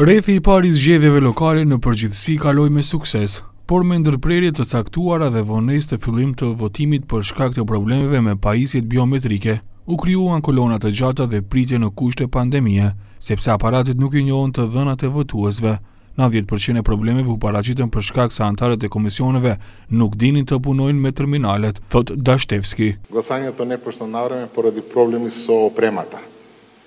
Rrethi i parë i zgjedhjeve lokale në përgjithësi kaloi me sukses, por me ndërprerje të caktuara dhe vonesë të fillimit të votimit për shkak të problemeve me pajisjet biometrike, u krijuan kolona të gjata dhe pritje në kushte pandemie, sepse aparatet nuk i njohën të dhënat e votuesve. 90 për qind e problemeve u paraqitën për shkak se anëtarët e komisioneve nuk dinin të punojnë me terminalet, thotë Dashtevski. Docnenjata ne se sega poradi problemi so opremata.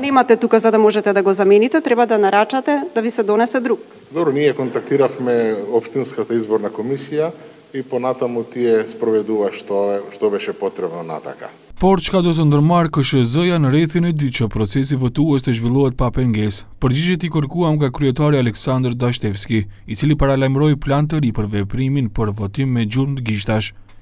Nemate tuka za da mozhete da go zamenite, treba da naraçate da vi se donese drug. Dobro, nie kontaktiravme Opshtinskata izborna komisija i ponatamu tie sproveduvaa shto shto beshe potrebno nataka. Por çka do të ndërmarrë KSHZ-ja në rrethin e dytë që procesi votues të zhvillohet pa pengesë? Përgjigjet i kërkuam nga kryetari Aleksandër Dashtevski, i cili paralajmëroi plan të ri për veprimin për votim me gjurmë gishtash.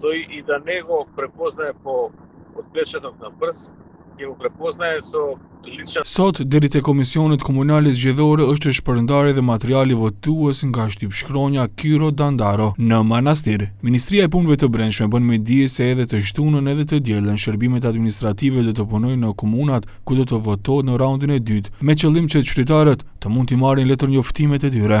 Toj i da ne go prepoznae po otpeçatok na prst, qe go prepoznae so liçna... Sot, deri te komisionet komunale zgjedhore është shpërndarë edhe materiali votues nga shtypshkronja Kiro Dandaro në Manastir. Ministria e Punëve të Brendshme bën me dije se edhe të shtunën edhe të dielën shërbimet administrative do të punojnë në komunat ku do të votohet në raundin e dytë, me qëllim që qytetarët të mund t'i marrin letërnjoftimet e tyre.